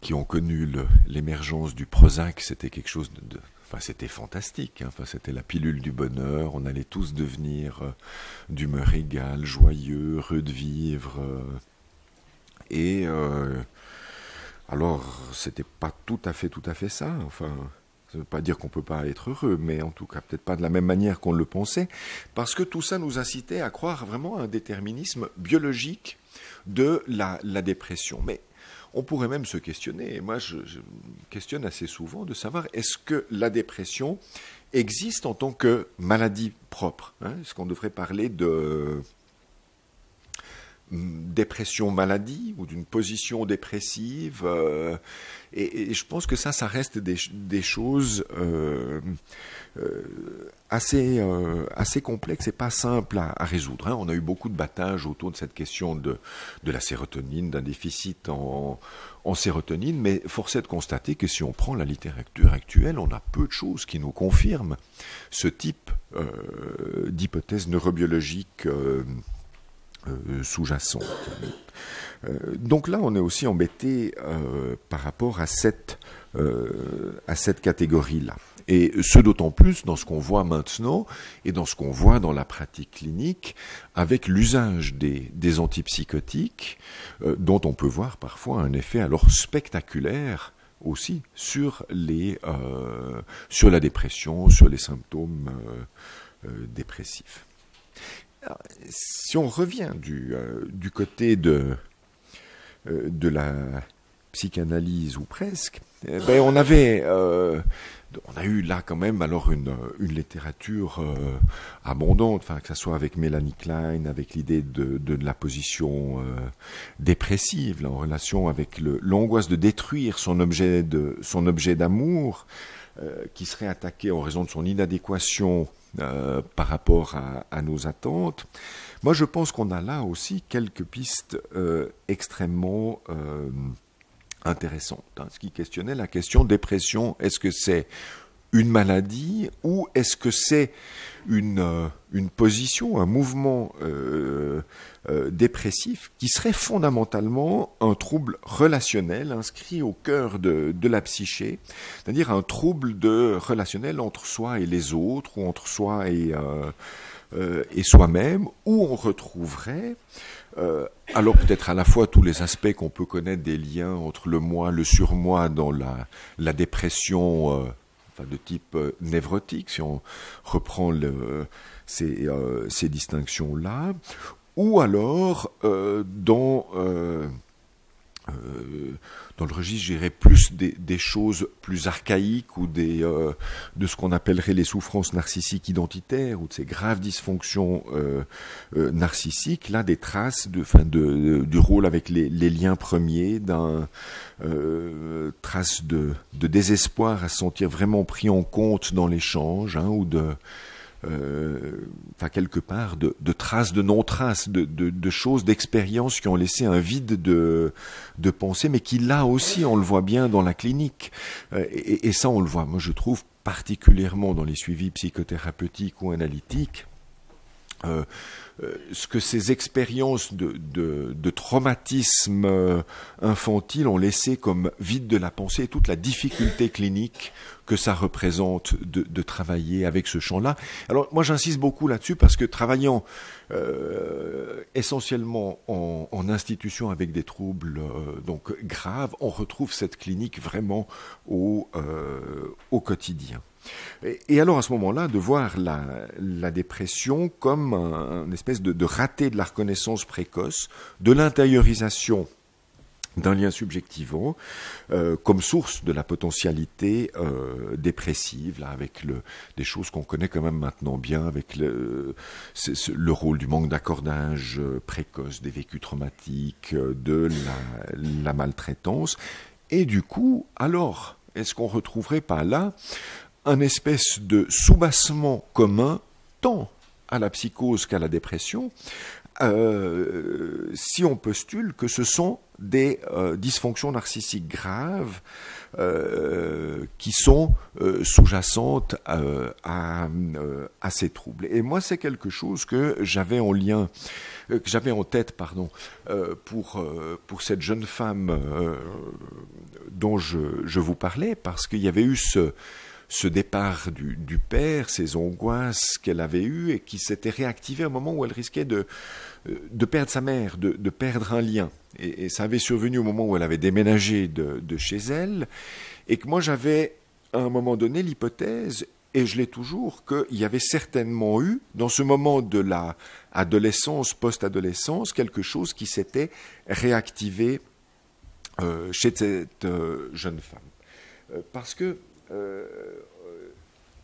qui ont connu l'émergence du Prozac, c'était quelque chose de Enfin, c'était fantastique. Hein. Enfin, c'était la pilule du bonheur. On allait tous devenir euh, d'humeur égale, joyeux, heureux de vivre. Euh. et euh, alors, c'était pas tout à fait, tout à fait ça. Enfin, ça ne veut pas dire qu'on peut pas être heureux, mais en tout cas peut-être pas de la même manière qu'on le pensait, parce que tout ça nous incitait à croire vraiment à un déterminisme biologique de la, dépression. Mais on pourrait même se questionner, et moi je, questionne assez souvent, de savoir est-ce que la dépression existe en tant que maladie propre hein Est-ce qu'on devrait parler de dépression maladie ou d'une position dépressive euh, et, je pense que ça ça reste des, choses euh, euh, assez complexes et pas simples à, résoudre hein. on a eu beaucoup de battages autour de cette question de la sérotonine d'un déficit en, en sérotonine mais force est de constater que si on prend la littérature actuelle on a peu de choses qui nous confirment ce type d'hypothèse neurobiologique sous-jacente. Euh, donc là, on est aussi embêté euh, par rapport à cette, cette catégorie-là. Et ce d'autant plus dans ce qu'on voit maintenant et dans ce qu'on voit dans la pratique clinique avec l'usage des, des antipsychotiques, dont on peut voir parfois un effet alors spectaculaire aussi sur, les, sur la dépression, sur les symptômes dépressifs si on revient du, euh, côté de, euh, de la psychanalyse ou presque, eh ben on avait, euh, on a eu là quand même alors une, une littérature abondante, que ce soit avec Mélanie Klein, avec l'idée de, de, la position dépressive, en relation avec l'angoisse de détruire son objet de son objet d'amour, qui serait attaqué en raison de son inadéquation euh, par rapport à, nos attentes. Moi, je pense qu'on a là aussi quelques pistes euh, extrêmement euh, intéressantes. Hein. ce qui questionnait la question dépression, est-ce que c'est une maladie ou est-ce que c'est une, une position, un mouvement euh, dépressif qui serait fondamentalement un trouble relationnel inscrit au cœur de, la psyché, c'est-à-dire un trouble de relationnel entre soi et les autres, ou entre soi et, euh, euh, et soi-même, où on retrouverait alors peut-être à la fois tous les aspects qu'on peut connaître des liens entre le moi, le surmoi dans la, la dépression de type névrotique, si on reprend ces, ces distinctions-là, ou alors euh, dans euh, euh, dans le registre, j'irais plus des, des, choses plus archaïques ou des de ce qu'on appellerait les souffrances narcissiques identitaires ou de ces graves dysfonctions narcissiques. Là, des traces de, fin de, du rôle avec les, les liens premiers, d'un traces de, de désespoir à se sentir vraiment pris en compte dans l'échange hein, ou de euh, enfin quelque part, de, traces, de non-traces, de, choses, d'expériences qui ont laissé un vide de, de pensée, mais qui là aussi, on le voit bien dans la clinique. Euh, et, ça, on le voit, moi je trouve particulièrement dans les suivis psychothérapeutiques ou analytiques, euh, euh, ce que ces expériences de, de, traumatisme euh, infantile ont laissé comme vide de la pensée et toute la difficulté clinique que ça représente de, de travailler avec ce champ-là. Alors moi j'insiste beaucoup là-dessus parce que travaillant essentiellement en, institution avec des troubles donc graves, on retrouve cette clinique vraiment au, au quotidien. Et, alors à ce moment-là, de voir la, dépression comme un, espèce de, raté de la reconnaissance précoce, de l'intériorisation d'un lien subjectivant euh, comme source de la potentialité euh, dépressive, avec des choses qu'on connaît quand même maintenant bien, avec le, le rôle du manque d'accordage euh, précoce, des vécus traumatiques, de la, la maltraitance. Et du coup, alors, est-ce qu'on retrouverait pas là un espèce de soubassement commun tant à la psychose qu'à la dépression, euh, si on postule que ce sont des euh, dysfonctions narcissiques graves euh, qui sont sous-jacentes à, à, ces troubles. Et moi, c'est quelque chose que j'avais en lien, que j'avais en tête, pardon, pour pour cette jeune femme dont je, je vous parlais, parce qu'il y avait eu ce ce départ du, père, ces angoisses qu'elle avait eues et qui s'étaient réactivées un moment où elle risquait de, de perdre sa mère, de, perdre un lien. Et, ça avait survenu au moment où elle avait déménagé de, chez elle, et que moi j'avais à un moment donné l'hypothèse, et je l'ai toujours, qu'il y avait certainement eu, dans ce moment de la adolescence, post-adolescence, quelque chose qui s'était réactivé euh, chez cette euh, jeune femme. Euh, parce que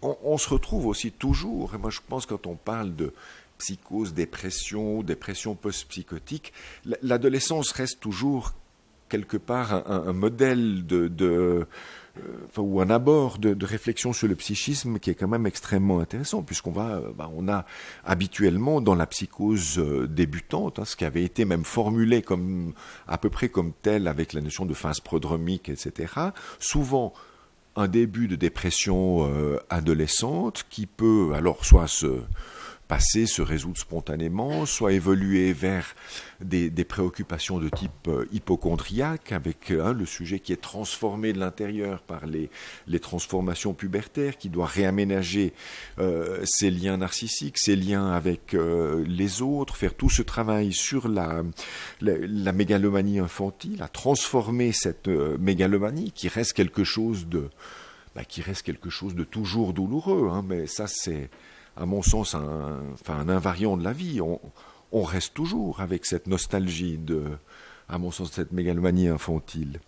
on, se retrouve aussi toujours, et moi je pense quand on parle de psychose, dépression, dépression post-psychotique, l'adolescence reste toujours quelque part un, modèle euh, ou un abord de, réflexion sur le psychisme qui est quand même extrêmement intéressant, puisqu'on va, bah, on a habituellement dans la psychose euh, débutante, hein, ce qui avait été même formulé comme à peu près comme tel avec la notion de phase prodromique, etc. Souvent un début de dépression euh, adolescente qui peut alors soit se passer, se résoudre spontanément, soit évoluer vers des, préoccupations de type euh, hypochondriaque, avec euh, le sujet qui est transformé de l'intérieur par les, transformations pubertaires, qui doit réaménager ses liens narcissiques, ses liens avec les autres, faire tout ce travail sur la, mégalomanie infantile, à transformer cette mégalomanie qui reste quelque chose de bah, qui reste quelque chose de toujours douloureux. Hein, mais ça, c'est, à mon sens, un, enfin, un invariant de la vie. On, on, reste toujours avec cette nostalgie de, à mon sens, cette mégalomanie infantile.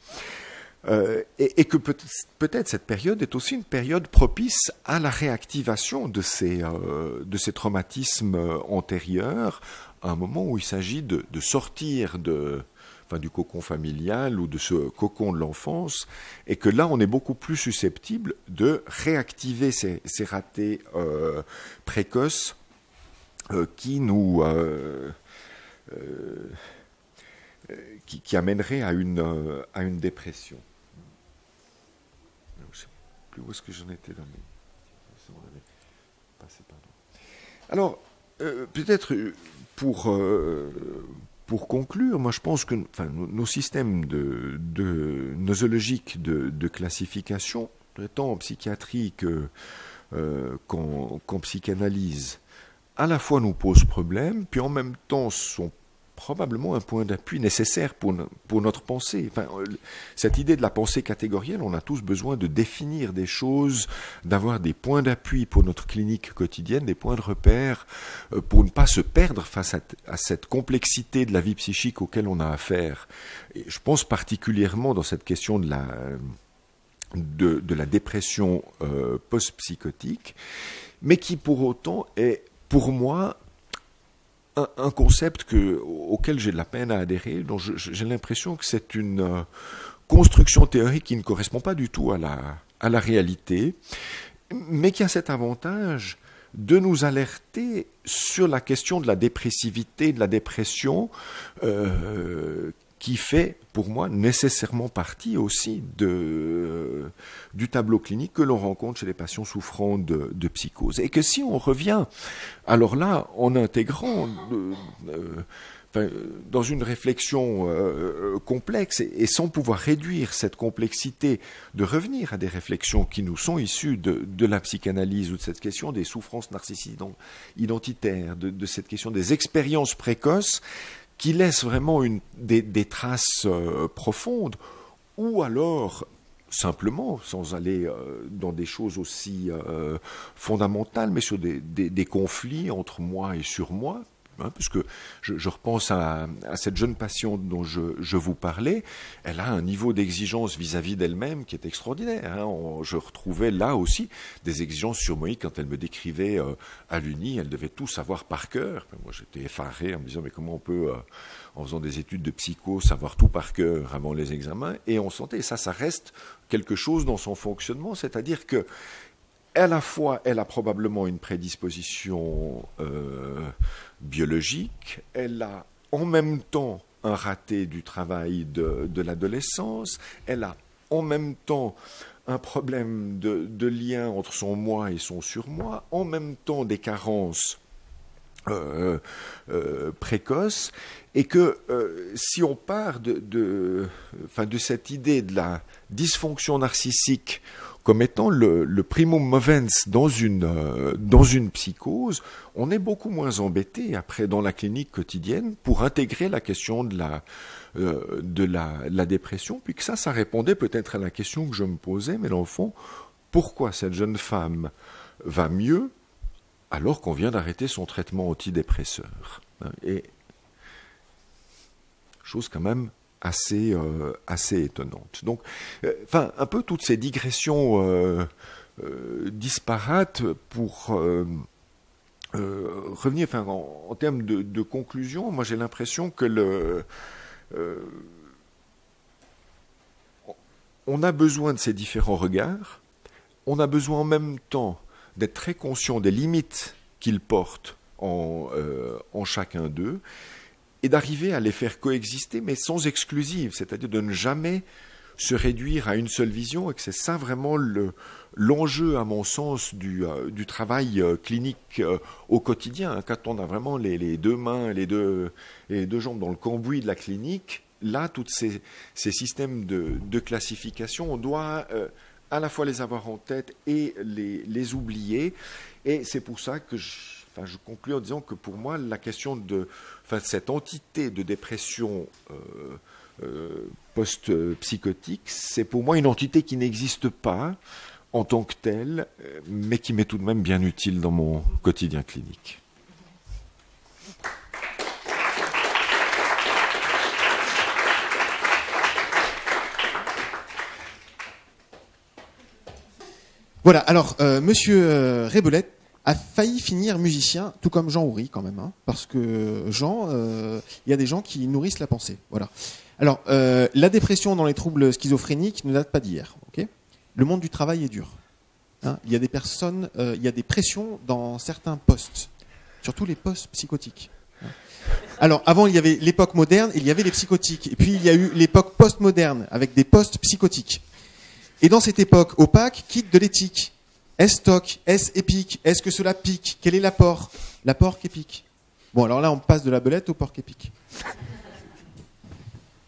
Euh, et, que peut-être cette période est aussi une période propice à la réactivation de ces, euh, de ces traumatismes euh, antérieurs, à un moment où il s'agit de sortir de, enfin, du cocon familial ou de ce cocon de l'enfance, et que là, on est beaucoup plus susceptible de réactiver ces, ratés euh, précoces euh, qui nous euh, qui, qui, amèneraient à une, à une dépression. Je ne sais plus où est-ce que j'en étais dans mes... Alors, peut-être pour pour conclure, moi je pense que nos, systèmes nosologiques de, classification, tant en psychiatrie euh, qu'en psychanalyse, à la fois nous posent problème, puis en même temps sont probablement un point d'appui nécessaire pour, pour notre pensée. Enfin, euh, cette idée de la pensée catégorielle, on a tous besoin de définir des choses, d'avoir des points d'appui pour notre clinique quotidienne, des points de repère, euh, pour ne pas se perdre face à, cette complexité de la vie psychique auquel on a affaire. Je pense particulièrement dans cette question de la, de la dépression euh, post-psychotique, mais qui pour autant est, pour moi, un, concept que, auquel j'ai de la peine à adhérer, dont j'ai l'impression que c'est une euh, construction théorique qui ne correspond pas du tout à la, à la réalité, mais qui a cet avantage de nous alerter sur la question de la dépressivité, de la dépression, euh, qui fait pour moi nécessairement partie aussi de, du tableau clinique que l'on rencontre chez les patients souffrant de, psychose. Et que si on revient, alors là, en intégrant euh, euh, dans une réflexion euh, complexe et, sans pouvoir réduire cette complexité, de revenir à des réflexions qui nous sont issues de, de la psychanalyse ou de cette question des souffrances narcissiques identitaires, de, de cette question des expériences précoces qui laisse vraiment des, traces euh, profondes, ou alors simplement, sans aller euh, dans des choses aussi euh, fondamentales, mais sur des, conflits entre moi et sur moi, Hein, puisque je, repense à, cette jeune patiente dont je, vous parlais, elle a un niveau d'exigence vis-à-vis d'elle-même qui est extraordinaire. Hein. je retrouvais là aussi des exigences sur moi quand elle me décrivait euh, à l'Uni, elle devait tout savoir par cœur. Moi j'étais effaré en me disant mais comment on peut, euh, en faisant des études de psycho, savoir tout par cœur avant les examens? Et on sentait, ça, ça reste quelque chose dans son fonctionnement, c'est-à-dire que à la fois, elle a probablement une prédisposition euh, biologique, elle a en même temps un raté du travail de, de l'adolescence, elle a en même temps un problème de, lien entre son moi et son surmoi, en même temps des carences euh, euh, précoces, et que euh, si on part de, de, de cette idée de la dysfonction narcissique comme étant le, primum movens dans une, euh, dans une psychose, on est beaucoup moins embêté après dans la clinique quotidienne pour intégrer la question de la, euh, de la, la dépression, puis que ça, ça répondait peut-être à la question que je me posais, mais dans le fond, pourquoi cette jeune femme va mieux alors qu'on vient d'arrêter son traitement antidépresseur? Et chose quand même assez, euh, assez étonnante. Donc, euh, enfin, un peu toutes ces digressions euh, disparates pour revenir, en, termes de, conclusion, moi j'ai l'impression que on a besoin de ces différents regards, on a besoin en même temps d'être très conscient des limites qu'ils portent en, en chacun d'eux, et d'arriver à les faire coexister, mais sans exclusive, c'est-à-dire de ne jamais se réduire à une seule vision, et que c'est ça vraiment le, l'enjeu, à mon sens, du, euh, du travail euh, clinique euh, au quotidien. Quand on a vraiment les, les deux mains, les deux, les deux jambes dans le cambouis de la clinique, là, tous ces, ces, systèmes de, de, classification, on doit à la fois les avoir en tête et les, les oublier. Et c'est pour ça que je, je conclue en disant que pour moi, la question de cette entité de dépression euh, euh, post-psychotique, c'est pour moi une entité qui n'existe pas en tant que telle, mais qui m'est tout de même bien utile dans mon quotidien clinique. Voilà, alors, euh, monsieur euh, Rébelette a failli finir musicien, tout comme Jean Houry quand même, hein, parce que Jean, il euh, y a des gens qui nourrissent la pensée. Voilà. Alors, euh, la dépression dans les troubles schizophréniques ne date pas d'hier. Le monde du travail est dur. Hein il y a des personnes, il euh, y a des pressions dans certains postes, surtout les postes psychotiques. Alors, avant, il y avait l'époque moderne il y avait les psychotiques. Et puis, il y a eu l'époque post-moderne avec des postes psychotiques. Et dans cette époque opaque, quitte de l'éthique. Est-ce stock Est-ce épique? Est-ce que cela pique? Quel est l'apport? L'apport qui pique. Bon, alors là, on passe de la belette au porc épique.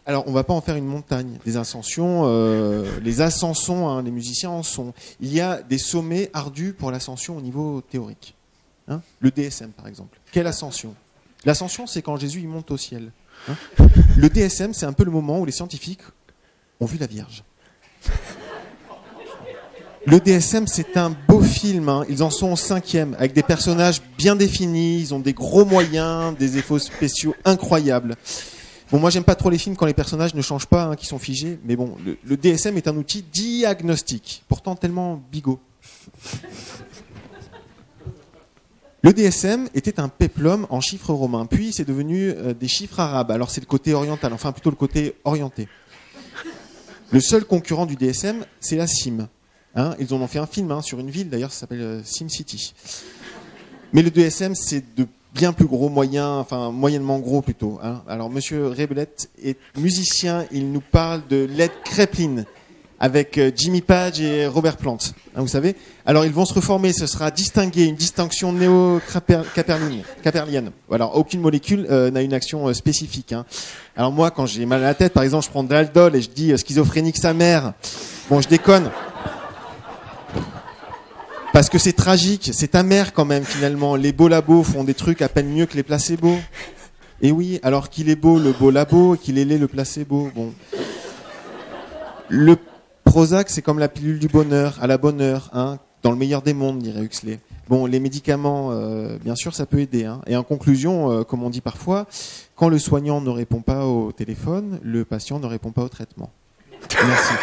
Alors, on va pas en faire une montagne. Des ascensions, euh, les ascensions, hein, les musiciens en sont. Il y a des sommets ardus pour l'ascension au niveau théorique. Hein le DSM, par exemple. Quelle ascension? L'ascension, c'est quand Jésus il monte au ciel. Hein le DSM, c'est un peu le moment où les scientifiques ont vu la Vierge. Le DSM, c'est un beau film. Hein. Ils en sont au cinquième, avec des personnages bien définis. Ils ont des gros moyens, des effets spéciaux incroyables. Bon, moi, j'aime pas trop les films quand les personnages ne changent pas, hein, qui sont figés. Mais bon, le, DSM est un outil diagnostique, pourtant tellement bigot. Le DSM était un péplum en chiffres romains, puis c'est devenu euh, des chiffres arabes. Alors c'est le côté oriental, enfin plutôt le côté orienté. Le seul concurrent du DSM, c'est la CIM. Hein, ils en ont fait un film hein, sur une ville, d'ailleurs, ça s'appelle euh, SimCity. Mais le DSM, c'est de bien plus gros, moyen, enfin moyennement gros plutôt. Hein. Alors Monsieur Rebelette est musicien, il nous parle de Led Kreplin avec euh, Jimmy Page et Robert Plant. Hein, vous savez Alors ils vont se reformer, ce sera distingué, une distinction néo-caperlienne. Alors aucune molécule euh, n'a une action euh, spécifique. Alors moi, quand j'ai mal à la tête, par exemple, je prends de l'aldol et je dis schizophrénique sa mère. Bon, je déconne. Parce que c'est tragique, c'est amer quand même finalement. Les beaux labos font des trucs à peine mieux que les placebos. Et oui, alors qu'il est beau le beau labo et qu'il est laid le placebo. Bon. Le Prozac, c'est comme la pilule du bonheur, à la bonne heure, hein, dans le meilleur des mondes, dirait Huxley. Bon, les médicaments, euh, bien sûr, ça peut aider. Hein. Et en conclusion, euh, comme on dit parfois, quand le soignant ne répond pas au téléphone, le patient ne répond pas au traitement. Merci.